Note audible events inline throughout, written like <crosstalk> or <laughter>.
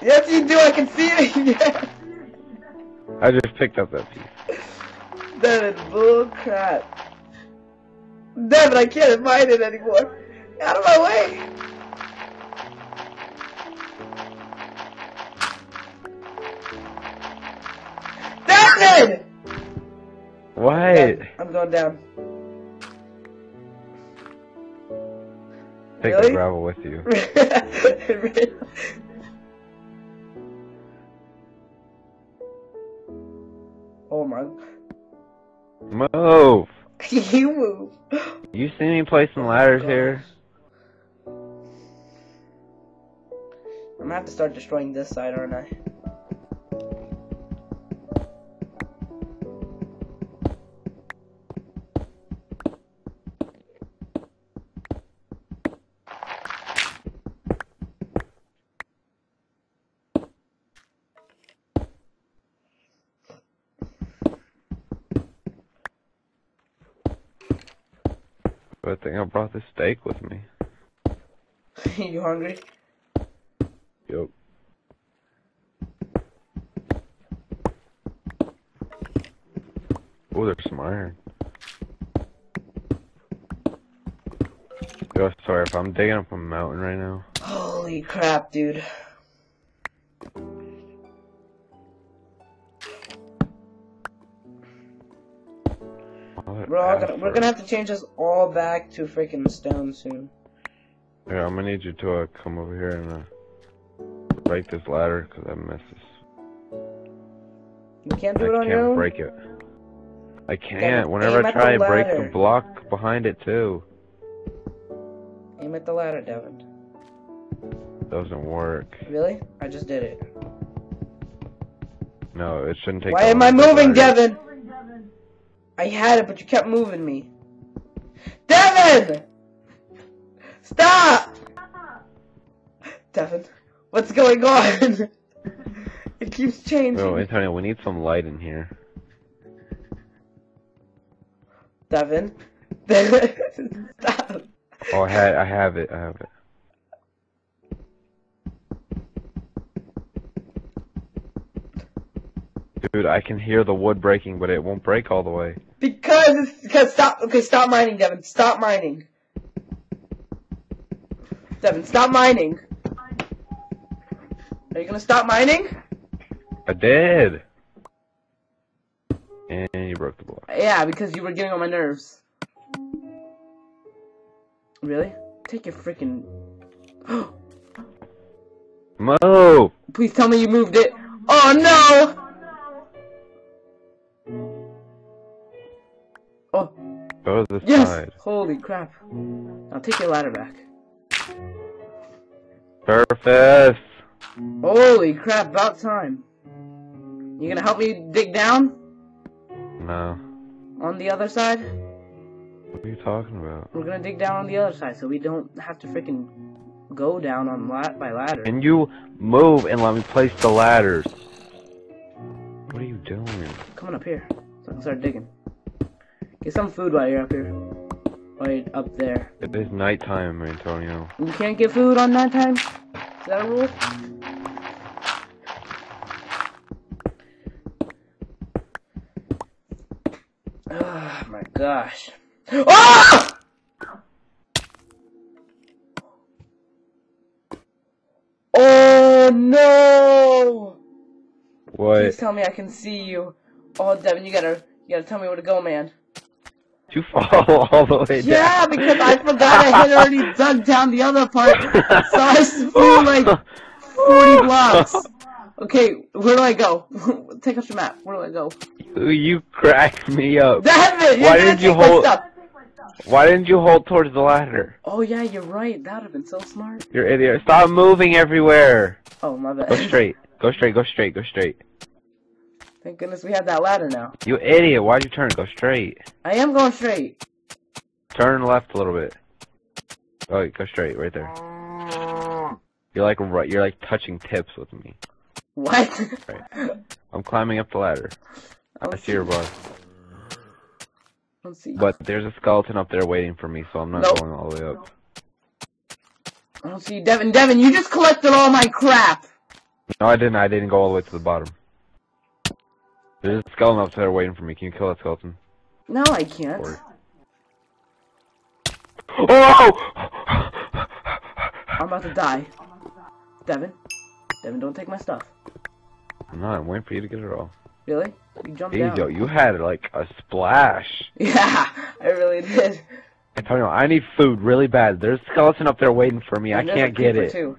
Yes, you do. I can see it. yeah. I just picked up that piece. That is bull crap. Devin, I can't find it anymore. Out of my way. Devin! What? I'm going down. Take Really? the gravel with you. <laughs> oh my. Move! <laughs> you move. You see me placing ladders oh here? I'm gonna have to start destroying this side, aren't I? Good thing I brought this steak with me. <laughs> you hungry? Yup. Oh, there's some iron. Yo, sorry if I'm digging up a mountain right now. Holy crap, dude. We're all gonna we're gonna have to change this all back to freaking stone soon. Yeah, I'm gonna need you to uh, come over here and uh, break this ladder because I missed this. You can't do I it on can't your own. break it. I can't. Whenever I try, I break the block behind it too. Aim at the ladder, Devin. Doesn't work. Really? I just did it. No, it shouldn't take. Why am I moving, ladder. Devin? I had it, but you kept moving me. Devin! Stop! Devin, what's going on? <laughs> it keeps changing. No, Antonio, we need some light in here. Devin. Devin, <laughs> stop. Oh, I had, I have it, I have it. Dude, I can hear the wood breaking, but it won't break all the way. Because it's because stop. Okay, stop mining, Devin. Stop mining. Devin, stop mining. Are you gonna stop mining? I did. And you broke the block. Yeah, because you were getting on my nerves. Really? Take your freaking. <gasps> Move! Please tell me you moved it. Oh no! Go to the yes! side. Holy crap! Now take your ladder back. Surface! Holy crap! About time. You gonna help me dig down No. on the other side? What are you talking about? We're gonna dig down on the other side so we don't have to freaking go down on lat by ladder. Can you move and let me place the ladders? What are you doing? Coming up here, so I can start digging. Get some food while you're up here. Right up there. It is nighttime, Antonio. You can't get food on that time? Is that a rule? Oh my gosh. Ah! Oh no! What? Please tell me I can see you. Oh Devin, you gotta you gotta tell me where to go, man. You fall <laughs> all the way Yeah, down. Yeah, because I forgot I had already <laughs> dug down the other part, so I flew like 40 blocks. Okay, where do I go? <laughs> Take out your map. Where do I go? you, you cracked me up. Damn it! Why didn't you hold-. Why didn't you hold towards the ladder? Oh yeah, you're right. That would have been so smart. You're idiot. Stop moving everywhere. Oh my bad. Go straight. Go straight. Go straight. Go straight. Thank goodness we have that ladder now. You idiot. Why'd you turn? Go straight. I am going straight. Turn left a little bit. Oh, wait, go straight. Right there. You're like right. You're like touching tips with me. What? I'm climbing up the ladder. I I don't see your bar. Let's see. But there's a skeleton up there waiting for me, so I'm not Nope. going all the way up. I don't see Devin. Devin, you just collected all my crap. No, I didn't. I didn't go all the way to the bottom. There's a skeleton up there waiting for me. Can you kill that skeleton? No, I can't. Or- Oh! I'm about to die. Devin? Devin, don't take my stuff. I'm not. I'm waiting for you to get it all. Really? You jumped Jeez, down. yo, you had like a splash. <laughs> Yeah, I really did. Antonio, I need food really bad. There's a skeleton up there waiting for me. I And a can't get it. Too.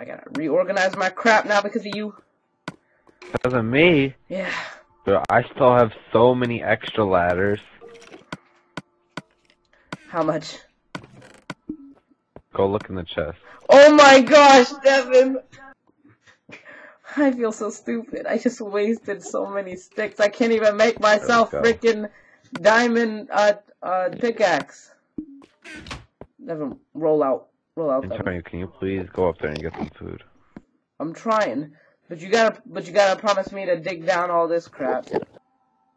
I gotta reorganize my crap now because of you. Because of me, Yeah. but I still have so many extra ladders. How much? Go look in the chest. Oh my gosh, Devin! I feel so stupid. I just wasted so many sticks. I can't even make myself freaking diamond uh uh pickaxe. Devin, roll out. Out, Devin. Antonio, can you please go up there and get some food? I'm trying. But you gotta but you gotta promise me to dig down all this crap.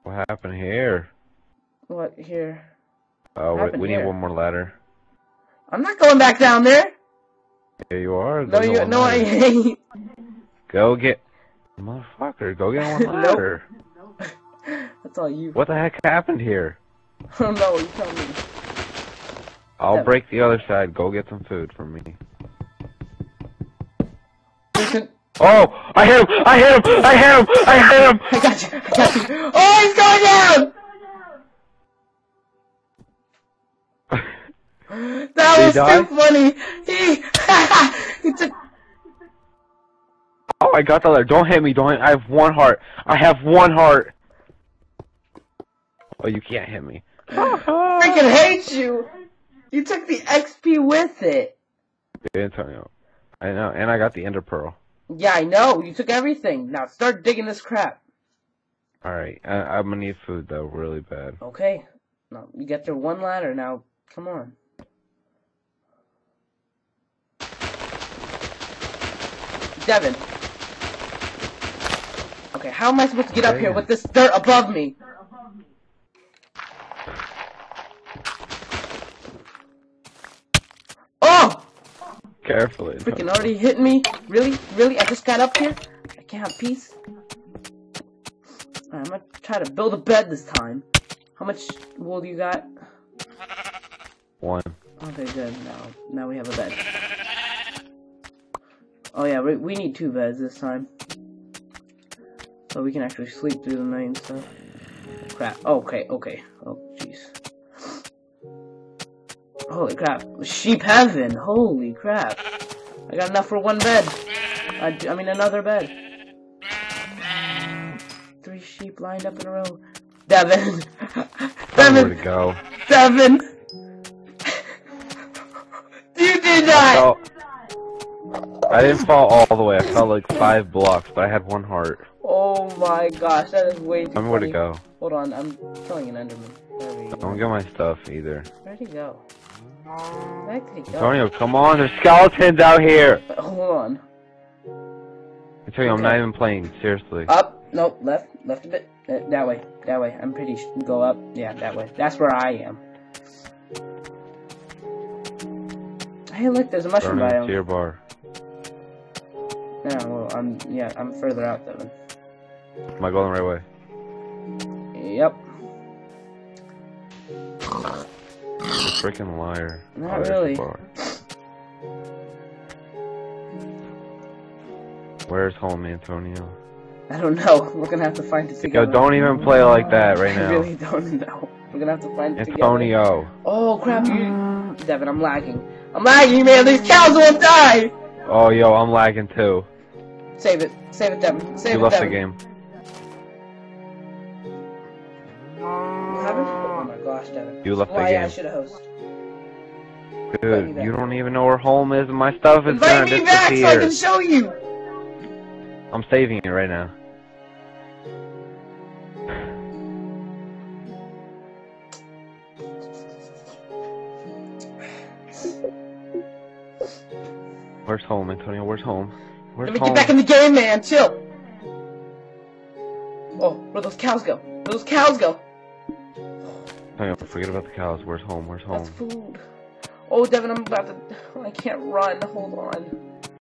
What happened here? What here? Oh, happened we here? need one more ladder. I'm not going back down there. Here you are. No, you no I ain't. Go get. Motherfucker, go get one <laughs> Nope. ladder. <laughs> That's all you. What the heck happened here? <laughs> Oh no, you tell me. I'll Yeah. break the other side. Go get some food for me. Oh! I hit him! I hit him! I hit him! I hit him! I got you. I got you. Oh, he's going down. <laughs> That Did was he die? too funny. He <laughs> he took. oh, I got the ladder. Don't hit me. Don't. Hit. I have one heart. I have one heart. Oh, you can't hit me. I freaking hate you. You took the XP with it. Antonio. I know, and I got the ender pearl. Yeah, I know. You took everything. Now start digging this crap. Alright, I, I'm gonna need food though, really bad. Okay. No, you get your one ladder now. Come on. Devin. Okay, how am I supposed to get up Okay. here with this dirt above me? Oh! Carefully. Freaking already hit me? Really? Really? I just got up here? I can't have peace? Alright, I'm gonna try to build a bed this time. How much wool do you got? One. Oh, okay, good. Now, now we have a bed. Oh yeah, we, we need two beds this time. So we can actually sleep through the night and stuff. Crap. Okay, okay. Oh. Holy crap. Sheep heaven. Holy crap. I got enough for one bed. I, d- I mean, another bed. Three sheep lined up in a row. Devin. Me <laughs> where Devin. to go. Devin. <laughs> you did not. Oh. I didn't fall all the way. I fell like five blocks, but I had one heart. Oh my gosh, that is way too me where to go. Hold on, I'm killing an Enderman. Don't get my stuff either. He go? Where did he go? Antonio, come on, there's skeletons out here! Uh, Hold on. Antonio, I'm not even playing, seriously. Up. Nope. Left. Left a bit. Uh, that way. That way. I'm pretty sure. Go up. Yeah, that way. That's where I am. Hey, look, there's a mushroom Burning biome. your bar. Yeah, well, I'm, yeah, I'm further out, Devin. Am I going the right way? Yep. You're a freaking liar. Not Oh, really. Where's home, Antonio? I don't know. We're gonna have to find it together. Yo, don't even play like that right now. I really don't know. We're gonna have to find it together. Antonio. Oh crap, you Devin, I'm lagging. I'm lagging, man, these cows won't die! Oh, yo, I'm lagging too. Save it. Save it, Devin. Save You it, left the game. Oh my gosh, Devin. You left the Why I game. should have host. Dude, you don't even know where home is and my stuff is Invite gonna me back so I disappear. can show you! I'm saving it right now. Where's home, Antonio? Where's home? Where's Let me home? get back in the game, man. Chill. Oh, where those cows go? Where those cows go? Antonio, forget about the cows. Where's home? Where's home? That's food. Oh, Devin, I'm about to. <laughs> I can't run. Hold on.